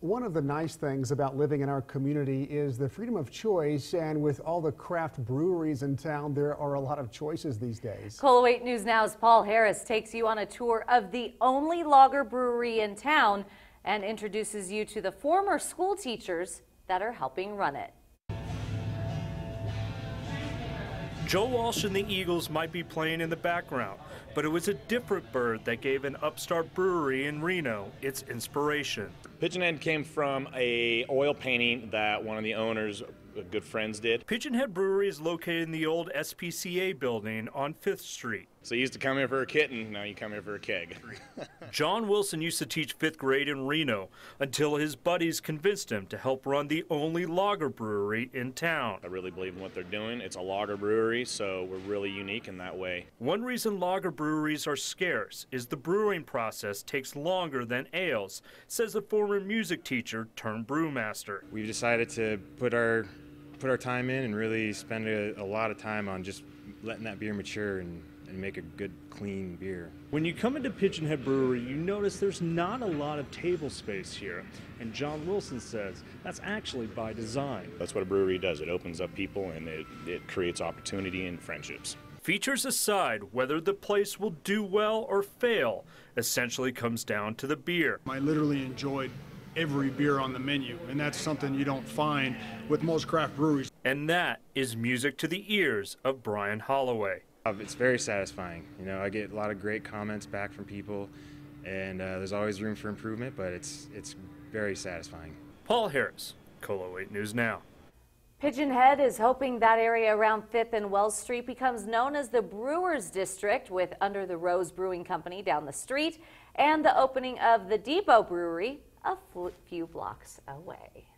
One of the nice things about living in our community is the freedom of choice, and with all the craft breweries in town, there are a lot of choices these days. KOLO 8 News Now's Paul Harris takes you on a tour of the only lager brewery in town and introduces you to the former school teachers that are helping run it. Joe Walsh and the Eagles might be playing in the background, but it was a different bird that gave an upstart brewery in Reno its inspiration. Pigeon Head came from a oil painting that one of the owners, uh, good friends, did. Pigeon Head Brewery is located in the old SPCA building on 5th Street. So you used to come here for a kitten, now you come here for a keg. Jon Wilson used to teach fifth grade in Reno until his buddies convinced him to help run the only lager brewery in town. I really believe in what they're doing. It's a lager brewery, so we're really unique in that way. One reason lager breweries are scarce is the brewing process takes longer than ales, says a former music teacher turned brewmaster. We've decided to put our put our time in and really spend a, a lot of time on just letting that beer mature and and make a good, clean beer. When you come into Pigeon Head Brewery, you notice there's not a lot of table space here. And Jon Wilson says that's actually by design. That's what a brewery does. It opens up people and it, it creates opportunity and friendships. Features aside, whether the place will do well or fail essentially comes down to the beer. I literally enjoyed every beer on the menu, and that's something you don't find with most craft breweries. And that is music to the ears of Brian Holloway. It's very satisfying. You know, I get a lot of great comments back from people, and uh, there's always room for improvement, but it's it's very satisfying. Paul Harris, KOLO 8 News Now. Pigeon Head is hoping that area around 5th and Wells Street becomes known as the Brewers District with Under the Rose Brewing Company down the street and the opening of the Depot Brewery a few blocks away.